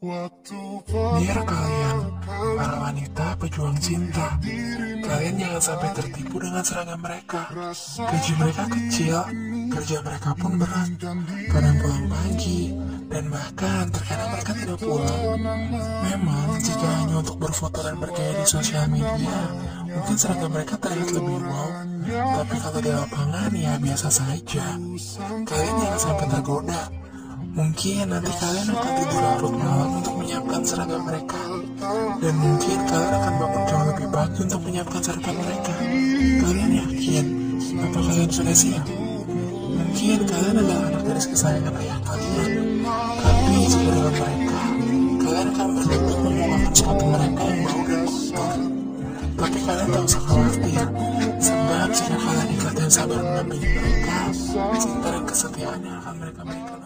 Biar kalian, para wanita pejuang cinta, kalian jangan sampai tertipu dengan seragam mereka. Gaji mereka kecil, kerja mereka pun berat, kadang pulang pagi, dan bahkan terkadang mereka tidak pulang. Memang, jika hanya untuk berfoto dan bergaya di sosial media, mungkin seragam mereka terlihat lebih wow, tapi kalau di lapangan ya biasa saja. Kalian jangan sampai tergoda. Mungkin nanti kalian akan tidur larut malam untuk menyiapkan seragam mereka. Dan mungkin kalian akan bangun jauh lebih pagi untuk menyiapkan seragam mereka. Kalian yakin? Apa kalian sudah siap? Mungkin kalian adalah anak gadis kesayangan ayah kalian. Tapi jika dengan mereka, kalian akan berlutut menggunakan sepatu mereka yang bau dan kotor. Tapi kalian tak usah khawatir, sebab jika kalian ikhlas dan sabar mendampingi mereka, cinta dan kesetiaan yang akan mereka berikan